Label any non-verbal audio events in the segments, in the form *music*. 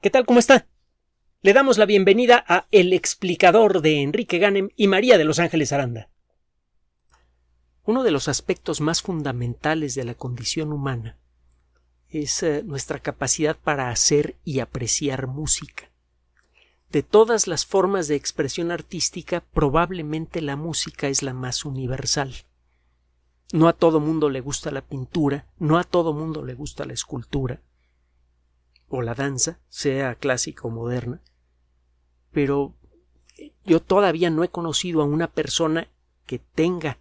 ¿Qué tal? ¿Cómo está? Le damos la bienvenida a El explicador de Enrique Ganem y María de Los Ángeles Aranda. Uno de los aspectos más fundamentales de la condición humana es eh, nuestra capacidad para hacer y apreciar música. De todas las formas de expresión artística, probablemente la música es la más universal. No a todo mundo le gusta la pintura, no a todo mundo le gusta la escultura o la danza, sea clásica o moderna, pero yo todavía no he conocido a una persona que tenga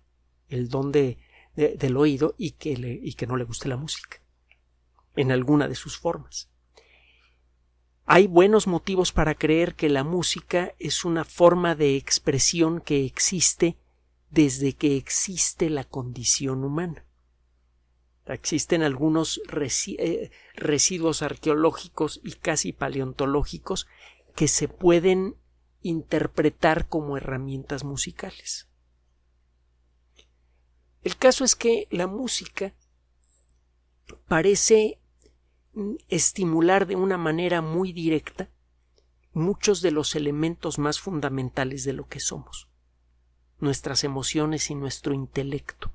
el don de, del oído y que, le, y que no le guste la música en alguna de sus formas. Hay buenos motivos para creer que la música es una forma de expresión que existe desde que existe la condición humana. Existen algunos eh, residuos arqueológicos y casi paleontológicos que se pueden interpretar como herramientas musicales. El caso es que la música parece mm, estimular de una manera muy directa muchos de los elementos más fundamentales de lo que somos, nuestras emociones y nuestro intelecto.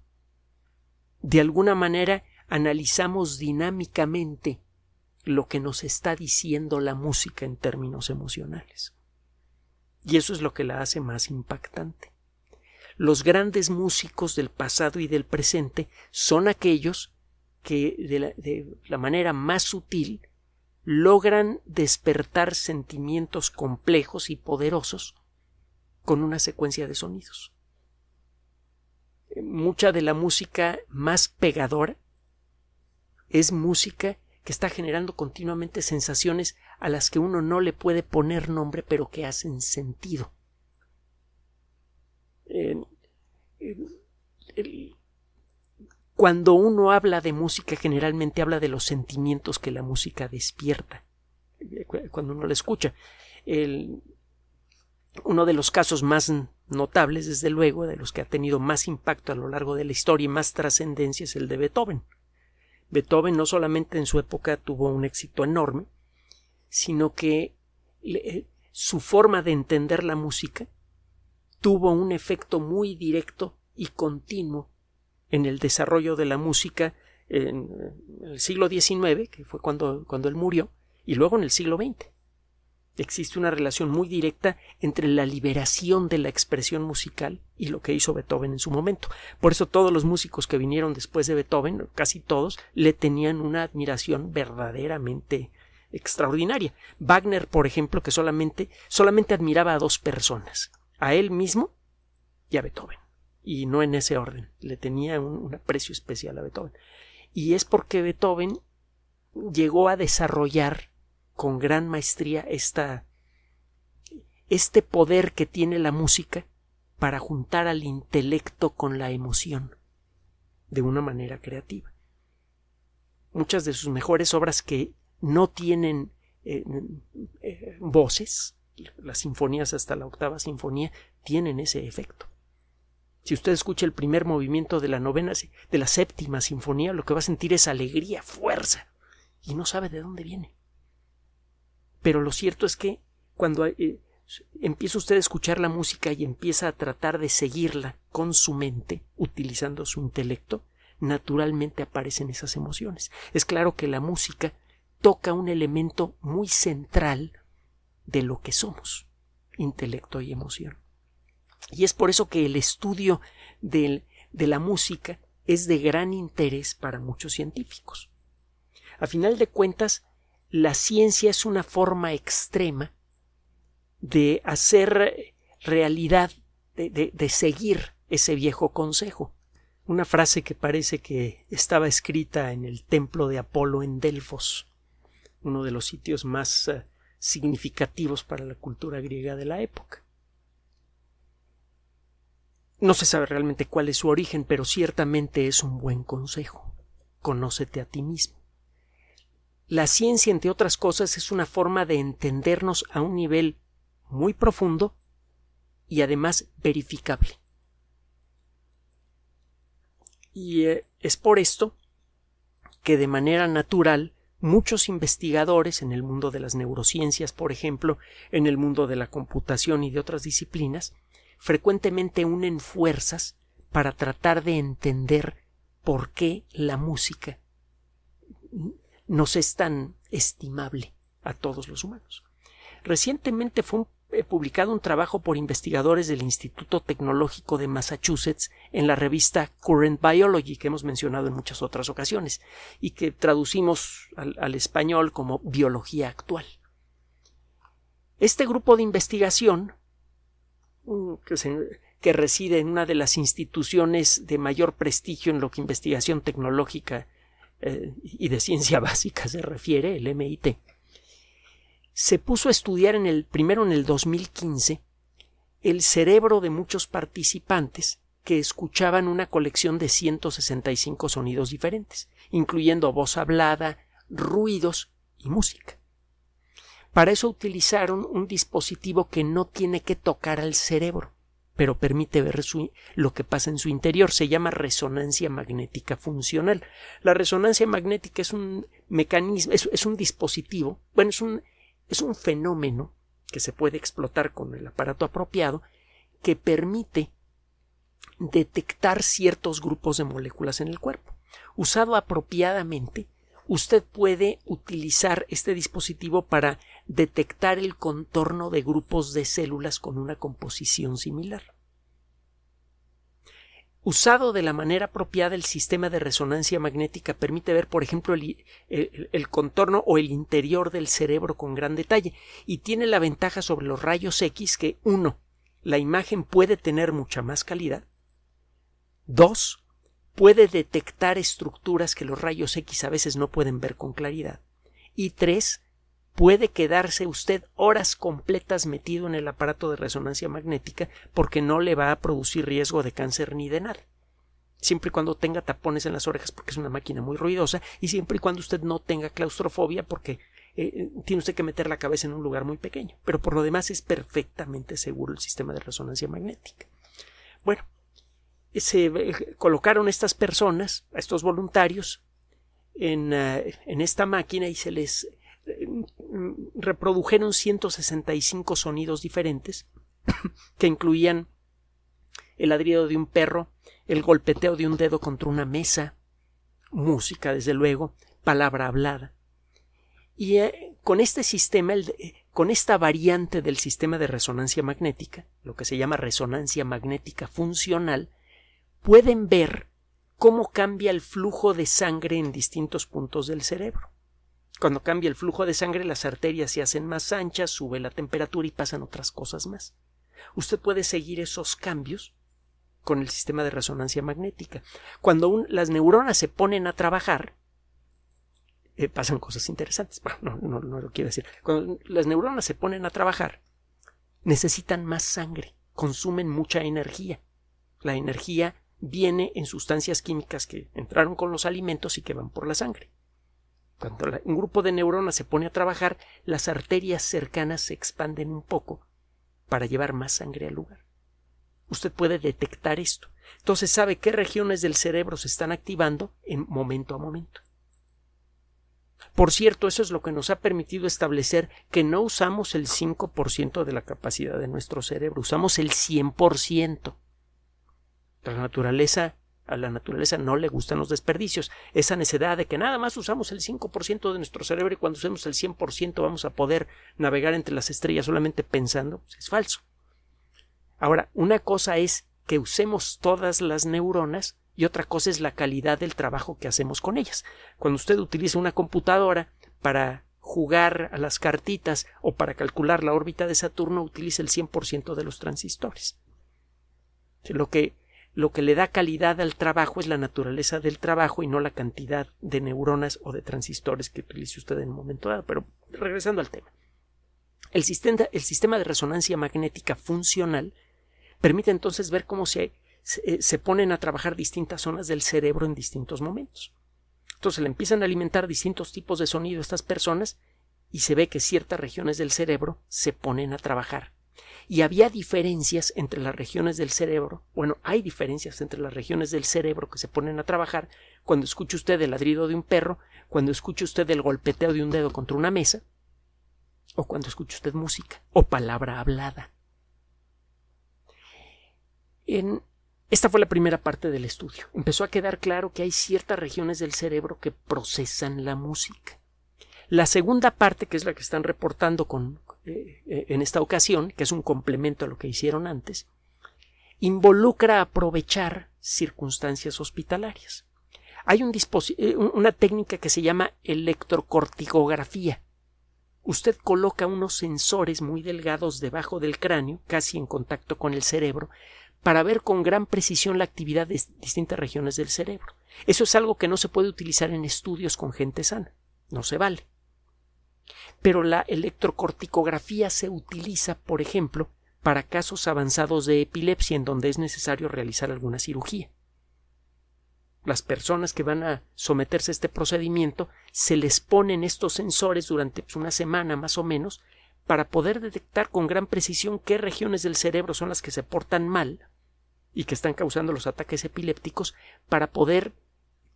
De alguna manera analizamos dinámicamente lo que nos está diciendo la música en términos emocionales. Y eso es lo que la hace más impactante. Los grandes músicos del pasado y del presente son aquellos que de la, manera más sutil logran despertar sentimientos complejos y poderosos con una secuencia de sonidos. Mucha de la música más pegadora es música que está generando continuamente sensaciones a las que uno no le puede poner nombre pero que hacen sentido. cuando uno habla de música generalmente habla de los sentimientos que la música despierta cuando uno la escucha. Uno de los casos más notables, desde luego, de los que ha tenido más impacto a lo largo de la historia y más trascendencia es el de Beethoven. Beethoven no solamente en su época tuvo un éxito enorme, sino que eh, su forma de entender la música tuvo un efecto muy directo y continuo en el desarrollo de la música en el siglo XIX, que fue cuando, cuando él murió, y luego en el siglo XX existe una relación muy directa entre la liberación de la expresión musical y lo que hizo Beethoven en su momento. Por eso todos los músicos que vinieron después de Beethoven, casi todos, le tenían una admiración verdaderamente extraordinaria. Wagner, por ejemplo, que solamente, solamente admiraba a dos personas, a él mismo y a Beethoven. Y no en ese orden. Le tenía un, un aprecio especial a Beethoven. Y es porque Beethoven llegó a desarrollar con gran maestría esta, este poder que tiene la música para juntar al intelecto con la emoción de una manera creativa. Muchas de sus mejores obras que no tienen eh, eh, voces, las sinfonías hasta la octava sinfonía, tienen ese efecto. Si usted escucha el primer movimiento de la novena, de la séptima sinfonía, lo que va a sentir es alegría, fuerza, y no sabe de dónde viene. Pero lo cierto es que cuando eh, empieza usted a escuchar la música y empieza a tratar de seguirla con su mente, utilizando su intelecto, naturalmente aparecen esas emociones. Es claro que la música toca un elemento muy central de lo que somos, intelecto y emoción. Y es por eso que el estudio de, de la música es de gran interés para muchos científicos. A final de cuentas, la ciencia es una forma extrema de hacer realidad, de, seguir ese viejo consejo. Una frase que parece que estaba escrita en el templo de Apolo en Delfos, uno de los sitios más eh, significativos para la cultura griega de la época. No se sabe realmente cuál es su origen, pero ciertamente es un buen consejo. Conócete a ti mismo. La ciencia, entre otras cosas, es una forma de entendernos a un nivel muy profundo y además verificable. Y eh, es por esto que de manera natural muchos investigadores en el mundo de las neurociencias, por ejemplo, en el mundo de la computación y de otras disciplinas, frecuentemente unen fuerzas para tratar de entender por qué la música nos es tan estimable a todos los humanos. Recientemente fue publicado un trabajo por investigadores del Instituto Tecnológico de Massachusetts en la revista Current Biology, que hemos mencionado en muchas otras ocasiones, y que traducimos al, español como Biología Actual. Este grupo de investigación, que que reside en una de las instituciones de mayor prestigio en lo que investigación tecnológica eh, y de ciencia *laughs* básica se refiere, el MIT, se puso a estudiar en el primero en el 2015 el cerebro de muchos participantes que escuchaban una colección de 165 sonidos diferentes, incluyendo voz hablada, ruidos y música. Para eso utilizaron un dispositivo que no tiene que tocar al cerebro pero permite ver lo que pasa en su interior. Se llama resonancia magnética funcional. La resonancia magnética es un mecanismo, es, un dispositivo, bueno, es un, es un fenómeno que se puede explotar con el aparato apropiado que permite detectar ciertos grupos de moléculas en el cuerpo. Usado apropiadamente, usted puede utilizar este dispositivo para detectar el contorno de grupos de células con una composición similar. Usado de la manera apropiada, el sistema de resonancia magnética permite ver, por ejemplo, el, contorno o el interior del cerebro con gran detalle y tiene la ventaja sobre los rayos X que, uno, la imagen puede tener mucha más calidad, dos, puede detectar estructuras que los rayos X a veces no pueden ver con claridad. Y tres, puede quedarse usted horas completas metido en el aparato de resonancia magnética porque no le va a producir riesgo de cáncer ni de nada. Siempre y cuando tenga tapones en las orejas porque es una máquina muy ruidosa y siempre y cuando usted no tenga claustrofobia porque eh, tiene usted que meter la cabeza en un lugar muy pequeño. Pero por lo demás es perfectamente seguro el sistema de resonancia magnética. Bueno, se colocaron estas personas, a estos voluntarios, en, eh, en esta máquina y se les reprodujeron 165 sonidos diferentes *coughs* que incluían el ladrido de un perro, el golpeteo de un dedo contra una mesa, música, desde luego, palabra hablada. Y con este sistema, con esta variante del sistema de resonancia magnética, lo que se llama resonancia magnética funcional, pueden ver cómo cambia el flujo de sangre en distintos puntos del cerebro. Cuando cambia el flujo de sangre, las arterias se hacen más anchas, sube la temperatura y pasan otras cosas más. Usted puede seguir esos cambios con el sistema de resonancia magnética. Cuando las neuronas se ponen a trabajar, eh, pasan cosas interesantes. no, no, no lo quiero decir. Cuando las neuronas se ponen a trabajar, necesitan más sangre, consumen mucha energía. La energía viene en sustancias químicas que entraron con los alimentos y que van por la sangre. Cuando un grupo de neuronas se pone a trabajar, las arterias cercanas se expanden un poco para llevar más sangre al lugar. Usted puede detectar esto. Entonces sabe qué regiones del cerebro se están activando en momento a momento. Por cierto, eso es lo que nos ha permitido establecer que no usamos el 5% de la capacidad de nuestro cerebro, usamos el 100%. La naturaleza, a la naturaleza no le gustan los desperdicios. Esa necedad de que nada más usamos el 5% de nuestro cerebro y cuando usemos el 100% vamos a poder navegar entre las estrellas solamente pensando, pues, es falso. Ahora, una cosa es que usemos todas las neuronas y otra cosa es la calidad del trabajo que hacemos con ellas. Cuando usted utiliza una computadora para jugar a las cartitas o para calcular la órbita de Saturno, utiliza el 100% de los transistores. Lo que lo que le da calidad al trabajo es la naturaleza del trabajo y no la cantidad de neuronas o de transistores que utilice usted en un momento dado. Pero regresando al tema. El sistema, de resonancia magnética funcional permite entonces ver cómo se, se, ponen a trabajar distintas zonas del cerebro en distintos momentos. Entonces le empiezan a alimentar distintos tipos de sonido a estas personas y se ve que ciertas regiones del cerebro se ponen a trabajar y había diferencias entre las regiones del cerebro, bueno, hay diferencias entre las regiones del cerebro que se ponen a trabajar cuando escucha usted el ladrido de un perro, cuando escucha usted el golpeteo de un dedo contra una mesa, o cuando escucha usted música o palabra hablada. En, esta fue la primera parte del estudio. Empezó a quedar claro que hay ciertas regiones del cerebro que procesan la música. La segunda parte, que es la que están reportando con, eh, en esta ocasión, que es un complemento a lo que hicieron antes, involucra aprovechar circunstancias hospitalarias. Hay un eh, una técnica que se llama electrocorticografía. Usted coloca unos sensores muy delgados debajo del cráneo, casi en contacto con el cerebro, para ver con gran precisión la actividad de distintas regiones del cerebro. Eso es algo que no se puede utilizar en estudios con gente sana. No se vale. Pero la electrocorticografía se utiliza, por ejemplo, para casos avanzados de epilepsia en donde es necesario realizar alguna cirugía. Las personas que van a someterse a este procedimiento se les ponen estos sensores durante pues, una semana más o menos para poder detectar con gran precisión qué regiones del cerebro son las que se portan mal y que están causando los ataques epilépticos para poder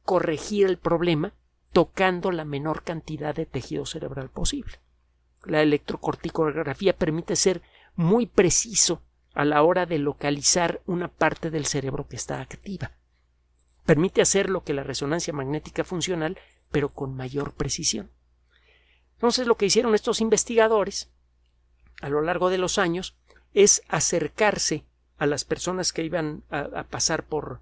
corregir el problema tocando la menor cantidad de tejido cerebral posible. La electrocorticografía permite ser muy preciso a la hora de localizar una parte del cerebro que está activa. Permite hacer lo que la resonancia magnética funcional, pero con mayor precisión. Entonces lo que hicieron estos investigadores a lo largo de los años es acercarse a las personas que iban a, pasar por,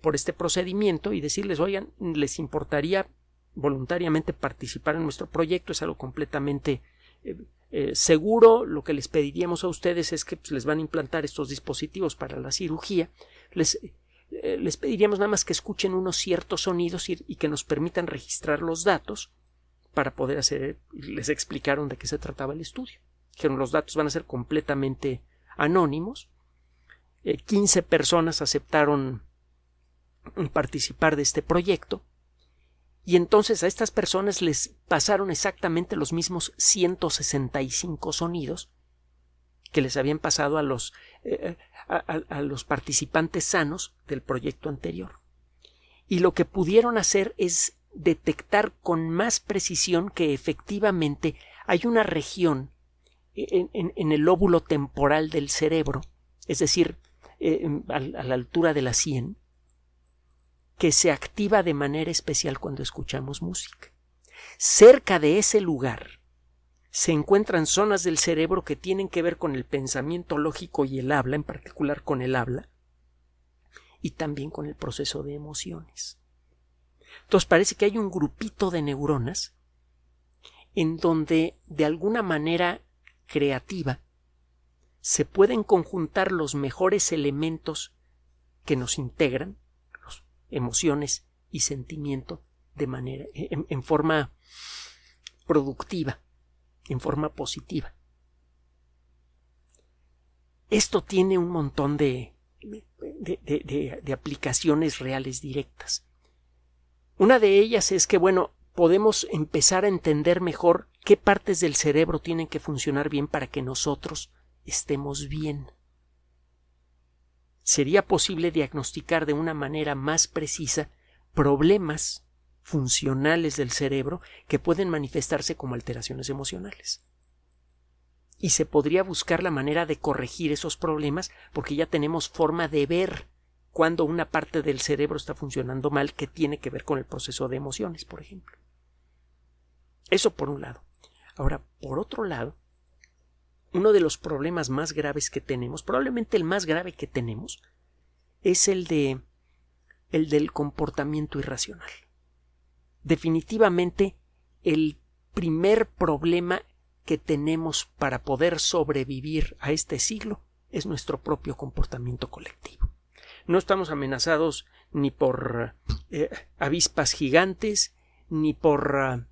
por este procedimiento y decirles, oigan, les importaría voluntariamente participar en nuestro proyecto, es algo completamente eh, eh, seguro. Lo que les pediríamos a ustedes es que pues, les van a implantar estos dispositivos para la cirugía. Les, les pediríamos nada más que escuchen unos ciertos sonidos y, y, que nos permitan registrar los datos para poder hacer. Les explicaron de qué se trataba el estudio. Dijeron los datos van a ser completamente anónimos 15 eh, personas aceptaron participar de este proyecto y entonces a estas personas les pasaron exactamente los mismos 165 sonidos que les habían pasado a los, eh, a los participantes sanos del proyecto anterior. Y lo que pudieron hacer es detectar con más precisión que efectivamente hay una región en, el lóbulo temporal del cerebro, es decir, eh, a, la altura de la 100 que se activa de manera especial cuando escuchamos música. Cerca de ese lugar se encuentran zonas del cerebro que tienen que ver con el pensamiento lógico y el habla, en particular con el habla, y también con el proceso de emociones. Entonces parece que hay un grupito de neuronas en donde de alguna manera creativa se pueden conjuntar los mejores elementos que nos integran, emociones y sentimiento, de manera, en, forma productiva, en forma positiva. Esto tiene un montón de, de, de, aplicaciones reales directas. Una de ellas es que, bueno, podemos empezar a entender mejor qué partes del cerebro tienen que funcionar bien para que nosotros estemos bien. Sería posible diagnosticar de una manera más precisa problemas funcionales del cerebro que pueden manifestarse como alteraciones emocionales. Y se podría buscar la manera de corregir esos problemas porque ya tenemos forma de ver cuando una parte del cerebro está funcionando mal que tiene que ver con el proceso de emociones, por ejemplo. Eso por un lado. Ahora, por otro lado, uno de los problemas más graves que tenemos, probablemente el más grave que tenemos, es el de el del comportamiento irracional. Definitivamente el primer problema que tenemos para poder sobrevivir a este siglo es nuestro propio comportamiento colectivo. No estamos amenazados ni por eh, avispas gigantes, ni por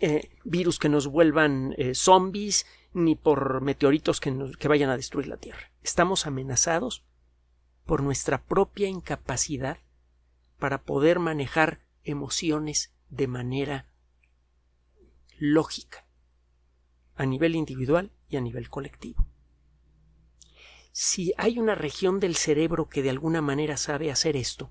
eh, virus que nos vuelvan eh, zombies, ni por meteoritos que, vayan a destruir la Tierra. Estamos amenazados por nuestra propia incapacidad para poder manejar emociones de manera lógica, a nivel individual y a nivel colectivo. si hay una región del cerebro que de alguna manera sabe hacer esto,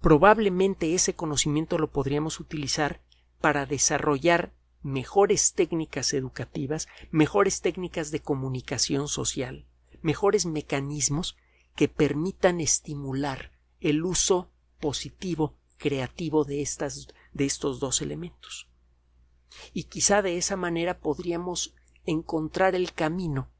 probablemente ese conocimiento lo podríamos utilizar para desarrollar mejores técnicas educativas, mejores técnicas de comunicación social, mejores mecanismos que permitan estimular el uso positivo, creativo de, estas, de estos dos elementos. Y quizá de esa manera podríamos encontrar el camino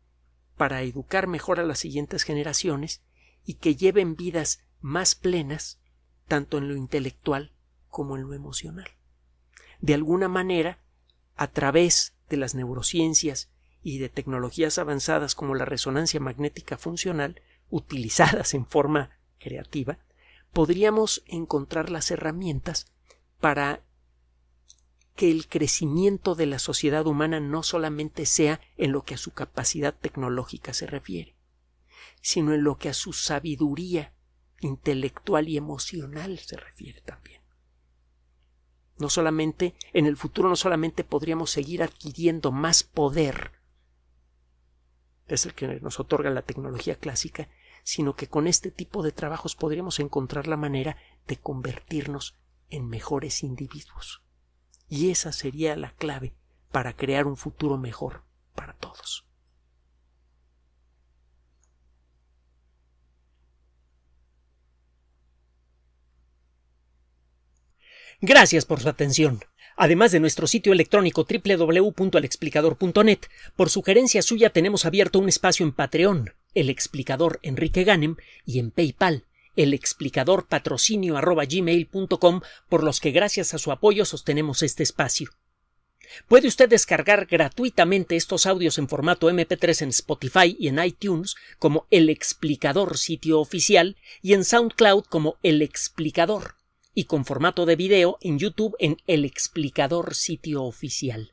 para educar mejor a las siguientes generaciones y que lleven vidas más plenas, tanto en lo intelectual como en lo emocional. De alguna manera, a través de las neurociencias y de tecnologías avanzadas como la resonancia magnética funcional, utilizadas en forma creativa, podríamos encontrar las herramientas para que el crecimiento de la sociedad humana no solamente sea en lo que a su capacidad tecnológica se refiere, sino en lo que a su sabiduría intelectual y emocional se refiere también. No solamente en el futuro no solamente podríamos seguir adquiriendo más poder, es el que nos otorga la tecnología clásica, sino que con este tipo de trabajos podríamos encontrar la manera de convertirnos en mejores individuos. Y esa sería la clave para crear un futuro mejor para todos. Gracias por su atención. Además de nuestro sitio electrónico www.alexplicador.net, por sugerencia suya tenemos abierto un espacio en Patreon, el explicador Enrique Ganem, y en PayPal, el explicador patrocinio por los que gracias a su apoyo sostenemos este espacio. Puede usted descargar gratuitamente estos audios en formato MP3 en Spotify y en iTunes como El Explicador sitio oficial y en SoundCloud como El Explicador y con formato de video en YouTube en El Explicador sitio oficial.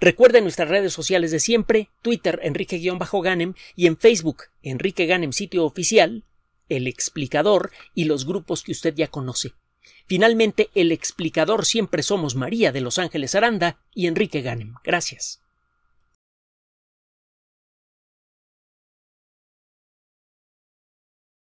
Recuerde nuestras redes sociales de siempre, Twitter Enrique-Ganem y en Facebook Enrique Ganem sitio oficial el explicador y los grupos que usted ya conoce. Finalmente, el explicador siempre somos María de Los Ángeles Aranda y Enrique Ganem. Gracias.